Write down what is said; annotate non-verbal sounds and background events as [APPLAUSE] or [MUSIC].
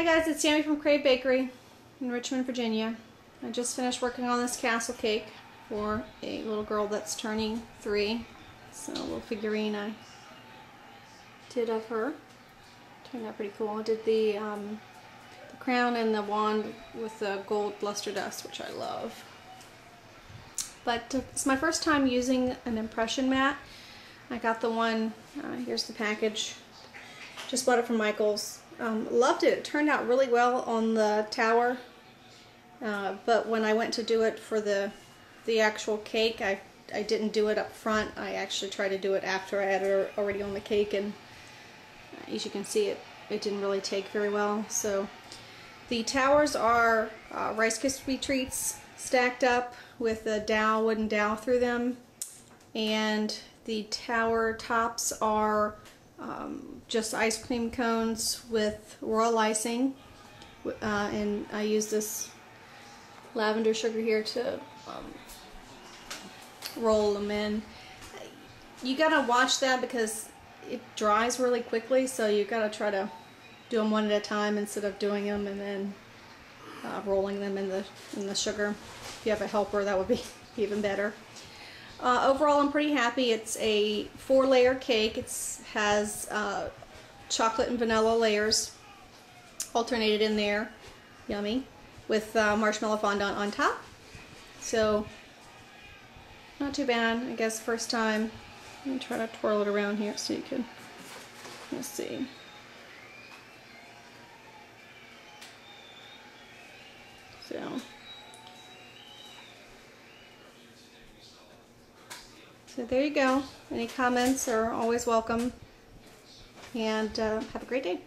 Hi guys, it's Sammy from Crave Bakery in Richmond, Virginia. I just finished working on this castle cake for a little girl that's turning three. So a little figurine I did of her. Turned out pretty cool. I did the, um, the crown and the wand with the gold luster dust, which I love. But uh, it's my first time using an impression mat. I got the one, uh, here's the package. Just bought it from Michaels. Um, loved it. It turned out really well on the tower. Uh, but when I went to do it for the the actual cake, I, I didn't do it up front. I actually tried to do it after I had it already on the cake. And uh, as you can see, it, it didn't really take very well. So the towers are uh, Rice Krispie treats stacked up with a dowel, wooden dowel through them. And the tower tops are um, just ice cream cones with royal icing. Uh, and I use this lavender sugar here to um, roll them in. You gotta watch that because it dries really quickly, so you gotta try to do them one at a time instead of doing them and then uh, rolling them in the in the sugar. If you have a helper, that would be [LAUGHS] even better. Uh, overall, I'm pretty happy. It's a four-layer cake. It has uh, chocolate and vanilla layers alternated in there. Yummy. With uh, marshmallow fondant on top. So, not too bad. I guess first time. Let me try to twirl it around here so you can, let's see. So, So there you go. Any comments are always welcome. And uh, have a great day.